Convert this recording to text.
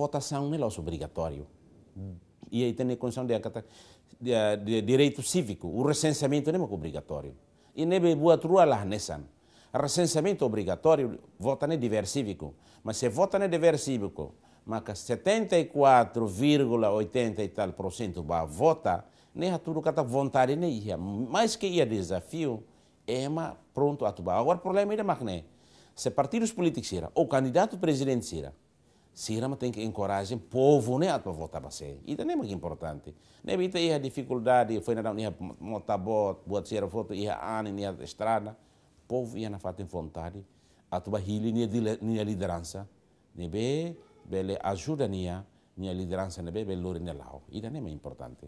votação não é obrigatório. E aí tem a condição de, de, de, direito cívico. O recenseamento não é obrigatório. E nem é boa lá nessa. Recenseamento obrigatório, vota no dever cívico. Mas se vota no dever cívico, mas 74,80 e tal por cento vai votar, nem tudo que está vontade nem ia. Mais que ia desafio, é pronto a atuar. Agora o problema é né? Se partidos políticos ou candidato presidente Sirama tem que encorajar o povo né, para votar para você. Isso é muito importante. Não evita a dificuldade, foi na minha motabot, buat ser foto, ia ano, ia estrada. O povo ia na fato vontade, a tua hili, minha liderança, nebe, bele ajuda minha, minha liderança, nebe, bele lori nelau. Isso é muito importante.